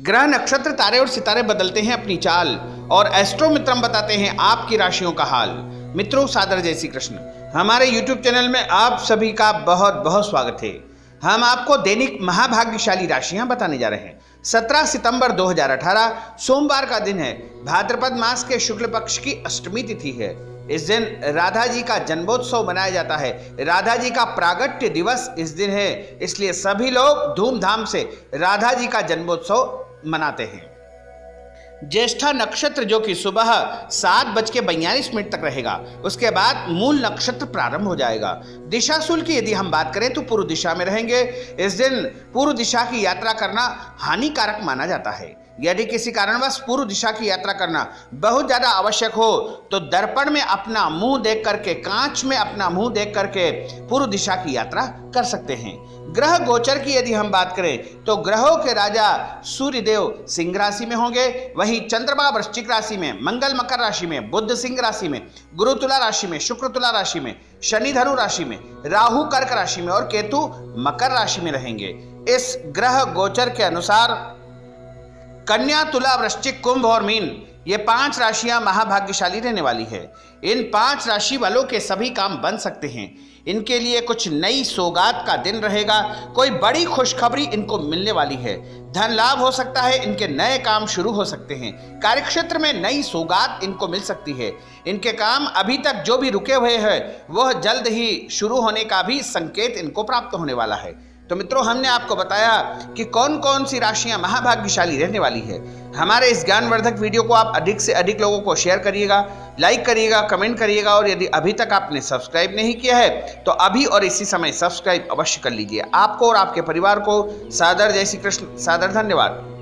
ग्रह नक्षत्र तारे और सितारे बदलते हैं अपनी चाल, और एस्ट्रो मित्रम बताते हैं आपकी राशियों का हाल। मित्रों, सादर जय श्री कृष्ण। हमारे YouTube चैनल में आप सभी का बहुत बहुत स्वागत है। हम आपको दैनिक महाभाग्यशाली राशियाँ बताने जा रहे हैं। 17 सितंबर 2018 सोमवार का दिन है। भाद्रपद मास के शुक्ल पक्ष की अष्टमी तिथि है। इस दिन राधा जी का जन्मोत्सव मनाया जाता है। राधा जी का प्रागट्य दिवस इस दिन है। इसलिए सभी लोग धूमधाम से राधा जी का जन्मोत्सव मनाते हैं। ज्येष्ठा नक्षत्र जो कि सुबह सात बज के बयालीस मिनट तक रहेगा, उसके बाद मूल नक्षत्र प्रारंभ हो जाएगा। दिशा शुल की यदि हम बात करें तो पूर्व दिशा में रहेंगे। इस दिन पूर्व दिशा की यात्रा करना हानिकारक माना जाता है। यदि किसी कारणवश पूर्व दिशा की यात्रा करना बहुत ज़्यादा आवश्यक हो तो दर्पण में अपना मुँह देख करके, कांच में अपना मुँह देख करके पूर्व दिशा की यात्रा कर सकते हैं। ग्रह गोचर की यदि हम बात करें तो ग्रहों के राजा सूर्य देव सिंह राशि में होंगे, वहीं चंद्रमा वृश्चिक राशि में, मंगल मकर राशि में बुद्ध सिंह राशि में, गुरु तुला राशि में, शुक्र तुला राशि में, शनि धनु राशि में, राहु कर्क राशि में और केतु मकर राशि में रहेंगे। इस ग्रह गोचर के अनुसार कन्या, तुला, वृश्चिक, कुंभ और मीन, ये पाँच राशियाँ महाभाग्यशाली रहने वाली है। इन पाँच राशि वालों के सभी काम बन सकते हैं। इनके लिए कुछ नई सौगात का दिन रहेगा। कोई बड़ी खुशखबरी इनको मिलने वाली है। धन लाभ हो सकता है, इनके नए काम शुरू हो सकते हैं। कार्यक्षेत्र में नई सौगात इनको मिल सकती है। इनके काम अभी तक जो भी रुके हुए हैं, वह जल्द ही शुरू होने का भी संकेत इनको प्राप्त होने वाला है। तो मित्रों, हमने आपको बताया कि कौन कौन सी राशियाँ महाभाग्यशाली रहने वाली है। हमारे इस ज्ञानवर्धक वीडियो को आप अधिक से अधिक लोगों को शेयर करिएगा लाइक करिएगा कमेंट करिएगा और यदि अभी तक आपने सब्सक्राइब नहीं किया है तो अभी और इसी समय सब्सक्राइब अवश्य कर लीजिए। आपको और आपके परिवार को सादर जय श्री कृष्ण, सादर धन्यवाद।